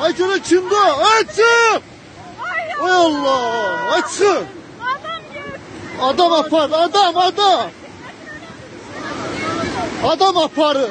Aykırı kimdi? Açın! Ay Allah! Açın! Adam gelsin. Adam apar, adam, adam! Adam aparı!